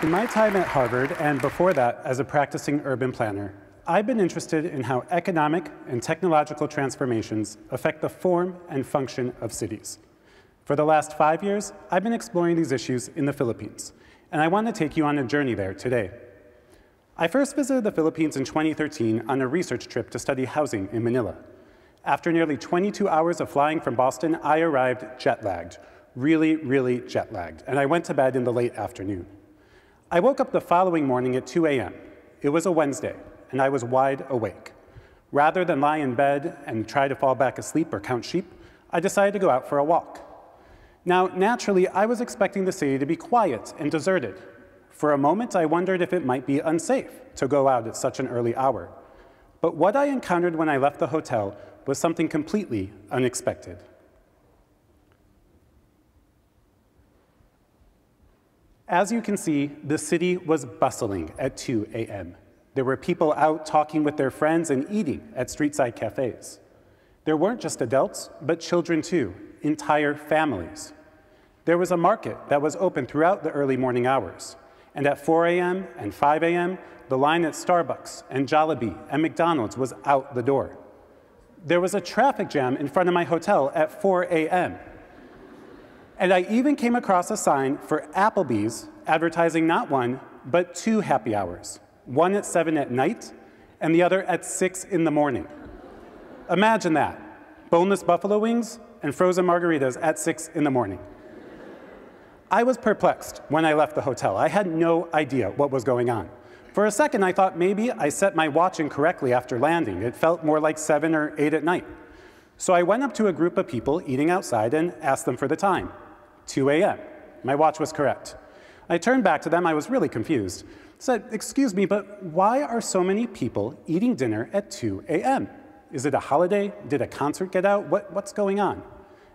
In my time at Harvard, and before that as a practicing urban planner, I've been interested in how economic and technological transformations affect the form and function of cities. For the last five years, I've been exploring these issues in the Philippines, and I want to take you on a journey there today. I first visited the Philippines in 2013 on a research trip to study housing in Manila. After nearly 22 hours of flying from Boston, I arrived jet lagged, really, really jet lagged, and I went to bed in the late afternoon. I woke up the following morning at 2 a.m. It was a Wednesday, and I was wide awake. Rather than lie in bed and try to fall back asleep or count sheep, I decided to go out for a walk. Now, naturally, I was expecting the city to be quiet and deserted. For a moment, I wondered if it might be unsafe to go out at such an early hour. But what I encountered when I left the hotel was something completely unexpected. As you can see, the city was bustling at 2 a.m. There were people out talking with their friends and eating at street-side cafes. There weren't just adults, but children too, entire families. There was a market that was open throughout the early morning hours. And at 4 a.m. and 5 a.m., the line at Starbucks and Jollibee and McDonald's was out the door. There was a traffic jam in front of my hotel at 4 a.m. And I even came across a sign for Applebee's advertising not one, but two happy hours, one at 7 at night and the other at 6 in the morning. Imagine that boneless buffalo wings and frozen margaritas at 6 in the morning. I was perplexed when I left the hotel. I had no idea what was going on. For a second, I thought maybe I set my watch incorrectly after landing. It felt more like 7 or 8 at night. So I went up to a group of people eating outside and asked them for the time. 2 a.m. My watch was correct. I turned back to them, I was really confused. Said, excuse me, but why are so many people eating dinner at 2 a.m.? Is it a holiday? Did a concert get out? What, what's going on?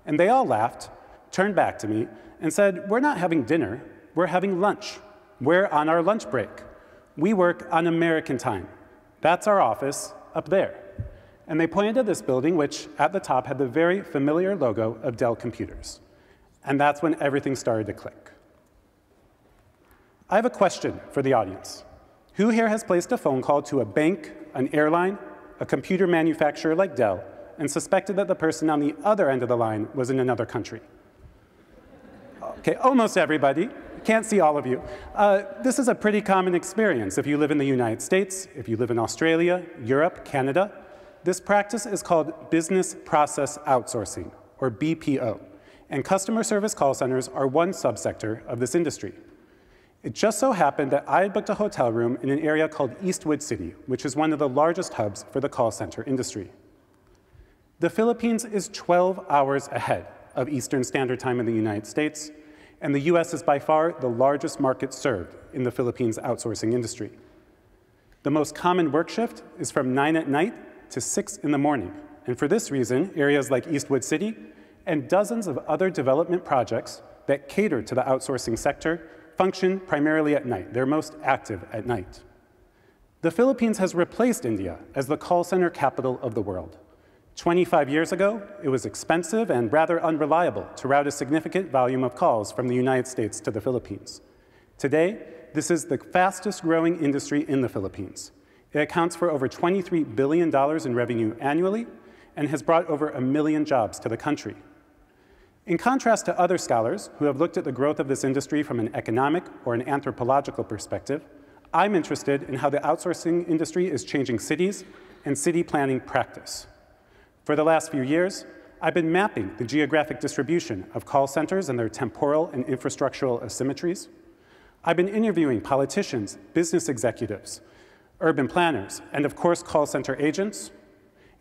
And they all laughed, turned back to me, and said, we're not having dinner, we're having lunch. We're on our lunch break. We work on American time. That's our office up there. And they pointed to this building, which at the top had the very familiar logo of Dell Computers. And that's when everything started to click. I have a question for the audience. Who here has placed a phone call to a bank, an airline, a computer manufacturer like Dell, and suspected that the person on the other end of the line was in another country? Okay, almost everybody. Can't see all of you. Uh, this is a pretty common experience if you live in the United States, if you live in Australia, Europe, Canada. This practice is called business process outsourcing, or BPO and customer service call centers are one subsector of this industry. It just so happened that I had booked a hotel room in an area called Eastwood City, which is one of the largest hubs for the call center industry. The Philippines is 12 hours ahead of Eastern Standard Time in the United States, and the US is by far the largest market served in the Philippines outsourcing industry. The most common work shift is from 9 at night to 6 in the morning, and for this reason, areas like Eastwood City and dozens of other development projects that cater to the outsourcing sector function primarily at night. They're most active at night. The Philippines has replaced India as the call center capital of the world. 25 years ago, it was expensive and rather unreliable to route a significant volume of calls from the United States to the Philippines. Today, this is the fastest growing industry in the Philippines. It accounts for over $23 billion in revenue annually and has brought over a million jobs to the country. In contrast to other scholars who have looked at the growth of this industry from an economic or an anthropological perspective, I'm interested in how the outsourcing industry is changing cities and city planning practice. For the last few years, I've been mapping the geographic distribution of call centers and their temporal and infrastructural asymmetries. I've been interviewing politicians, business executives, urban planners, and of course call center agents.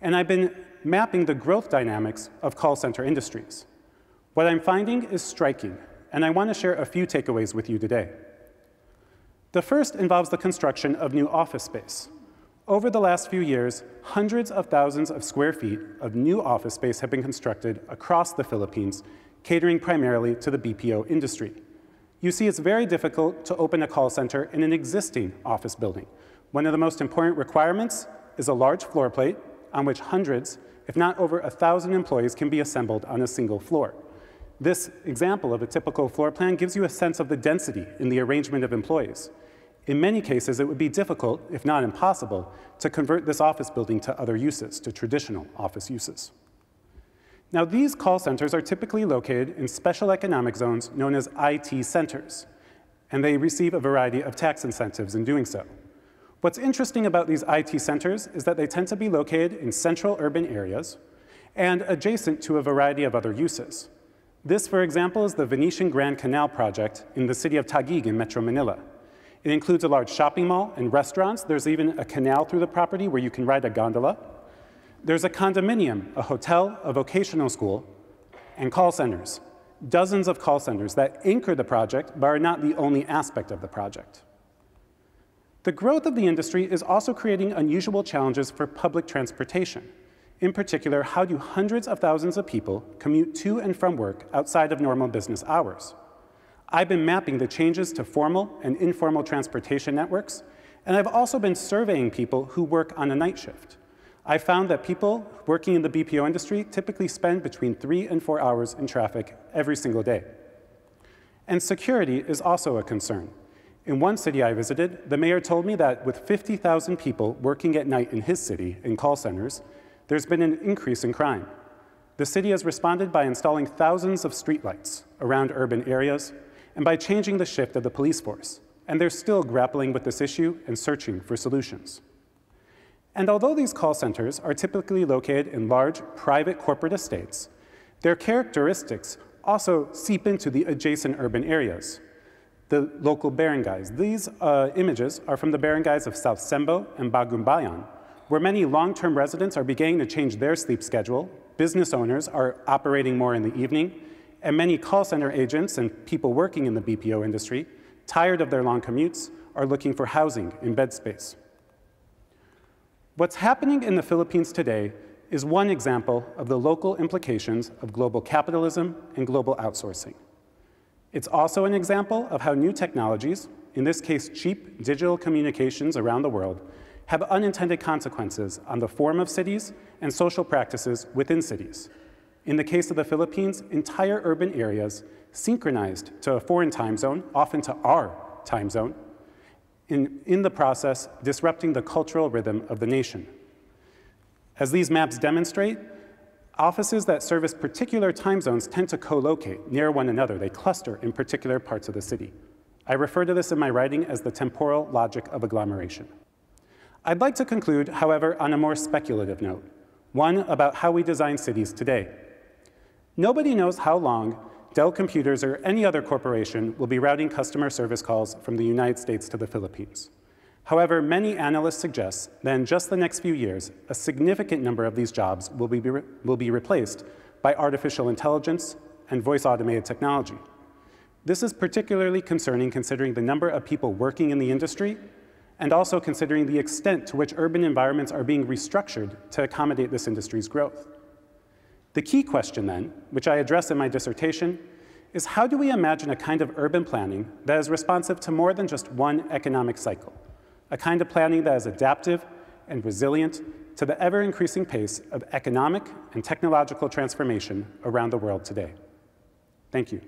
And I've been mapping the growth dynamics of call center industries. What I'm finding is striking, and I want to share a few takeaways with you today. The first involves the construction of new office space. Over the last few years, hundreds of thousands of square feet of new office space have been constructed across the Philippines, catering primarily to the BPO industry. You see, it's very difficult to open a call center in an existing office building. One of the most important requirements is a large floor plate on which hundreds, if not over a thousand employees can be assembled on a single floor. This example of a typical floor plan gives you a sense of the density in the arrangement of employees. In many cases, it would be difficult, if not impossible, to convert this office building to other uses, to traditional office uses. Now, these call centers are typically located in special economic zones known as IT centers, and they receive a variety of tax incentives in doing so. What's interesting about these IT centers is that they tend to be located in central urban areas and adjacent to a variety of other uses. This, for example, is the Venetian Grand Canal project in the city of Taguig in Metro Manila. It includes a large shopping mall and restaurants. There's even a canal through the property where you can ride a gondola. There's a condominium, a hotel, a vocational school, and call centers. Dozens of call centers that anchor the project but are not the only aspect of the project. The growth of the industry is also creating unusual challenges for public transportation. In particular, how do hundreds of thousands of people commute to and from work outside of normal business hours? I've been mapping the changes to formal and informal transportation networks, and I've also been surveying people who work on a night shift. I found that people working in the BPO industry typically spend between three and four hours in traffic every single day. And security is also a concern. In one city I visited, the mayor told me that with 50,000 people working at night in his city in call centers, there's been an increase in crime. The city has responded by installing thousands of streetlights around urban areas, and by changing the shift of the police force, and they're still grappling with this issue and searching for solutions. And although these call centers are typically located in large private corporate estates, their characteristics also seep into the adjacent urban areas. The local barangays. These uh, images are from the barangays of South Cembo and Bagumbayan, where many long-term residents are beginning to change their sleep schedule, business owners are operating more in the evening, and many call center agents and people working in the BPO industry, tired of their long commutes, are looking for housing and bed space. What's happening in the Philippines today is one example of the local implications of global capitalism and global outsourcing. It's also an example of how new technologies, in this case cheap digital communications around the world, have unintended consequences on the form of cities and social practices within cities. In the case of the Philippines, entire urban areas synchronized to a foreign time zone, often to our time zone, in, in the process disrupting the cultural rhythm of the nation. As these maps demonstrate, offices that service particular time zones tend to co-locate near one another. They cluster in particular parts of the city. I refer to this in my writing as the temporal logic of agglomeration. I'd like to conclude, however, on a more speculative note, one about how we design cities today. Nobody knows how long Dell Computers or any other corporation will be routing customer service calls from the United States to the Philippines. However, many analysts suggest that in just the next few years, a significant number of these jobs will be, will be replaced by artificial intelligence and voice-automated technology. This is particularly concerning considering the number of people working in the industry and also considering the extent to which urban environments are being restructured to accommodate this industry's growth. The key question then, which I address in my dissertation, is how do we imagine a kind of urban planning that is responsive to more than just one economic cycle, a kind of planning that is adaptive and resilient to the ever-increasing pace of economic and technological transformation around the world today. Thank you.